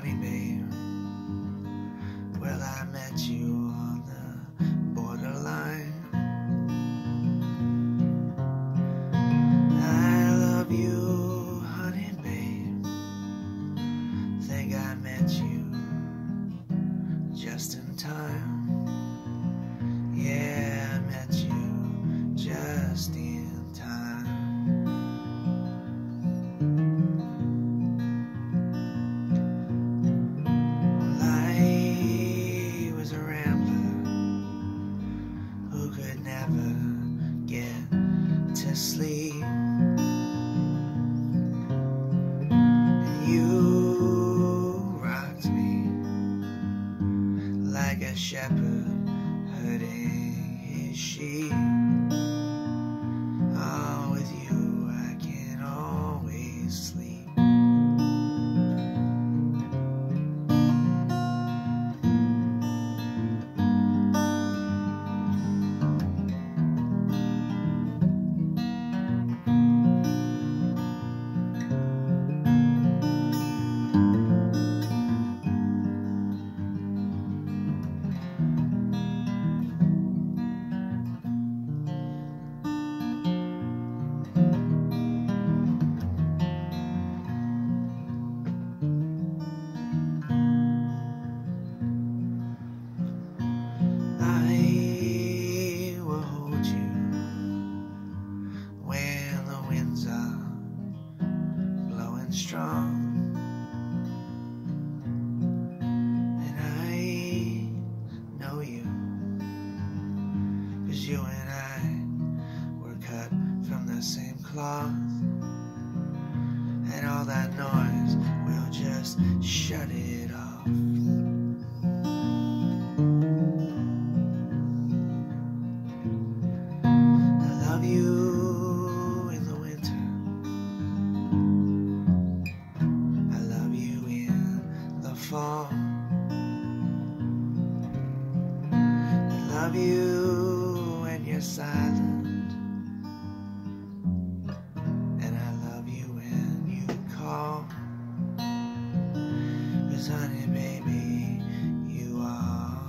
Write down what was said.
Johnny Babe. Well, I met you on the borderline. I love you, honey babe. Think I met you just in time. Yeah, I met you just in time. Could never get to sleep. You rocked me like a shepherd herding his sheep. Strong. And I know you, cause you and I were cut from the same cloth. And all that noise will just shut it fall. I love you when you're silent. And I love you when you call. Cause honey, baby, you are